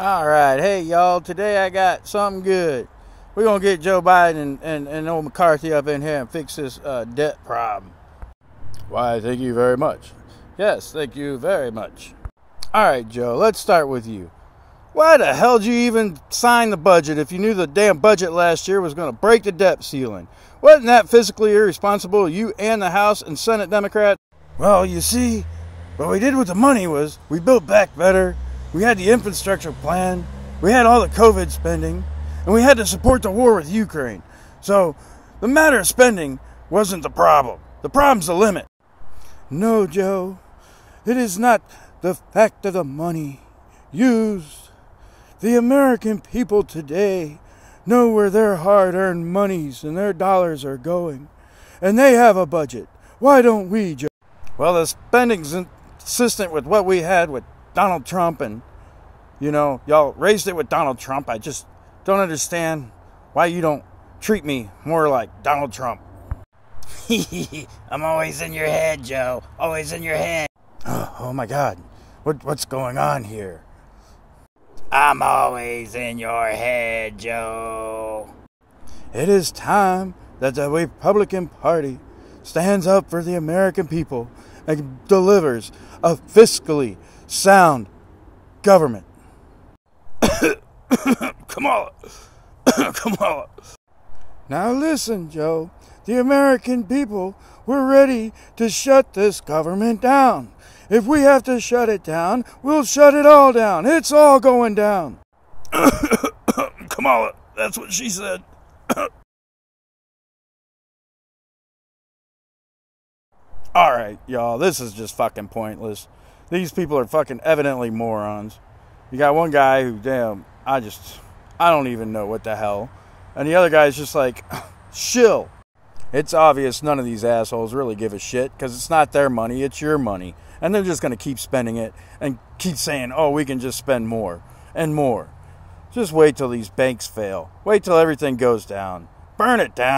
All right, hey y'all. Today I got something good. We're gonna get Joe Biden and, and, and old McCarthy up in here and fix this uh, debt problem. Why, thank you very much. Yes, thank you very much. All right, Joe. Let's start with you. Why the hell did you even sign the budget if you knew the damn budget last year was to break the debt ceiling? Wasn't that physically irresponsible you and the House and Senate Democrats? Well, you see, what we did with the money was we built back better we had the infrastructure plan, we had all the COVID spending, and we had to support the war with Ukraine. So the matter of spending wasn't the problem. The problem's the limit. No, Joe, it is not the fact of the money used. The American people today know where their hard earned monies and their dollars are going. And they have a budget. Why don't we, Joe? Well, the spending's consistent with what we had with Donald Trump and, you know, y'all raised it with Donald Trump. I just don't understand why you don't treat me more like Donald Trump. I'm always in your head, Joe. Always in your head. Oh, oh my God. What, what's going on here? I'm always in your head, Joe. It is time that the Republican Party stands up for the American people and delivers a fiscally sound government. Kamala. Kamala. Now listen, Joe. The American people, we're ready to shut this government down. If we have to shut it down, we'll shut it all down. It's all going down. Kamala, that's what she said. all right, y'all, this is just fucking pointless. These people are fucking evidently morons. You got one guy who, damn, I just, I don't even know what the hell. And the other guy's just like, shill. It's obvious none of these assholes really give a shit because it's not their money, it's your money. And they're just going to keep spending it and keep saying, oh, we can just spend more and more. Just wait till these banks fail. Wait till everything goes down. Burn it down.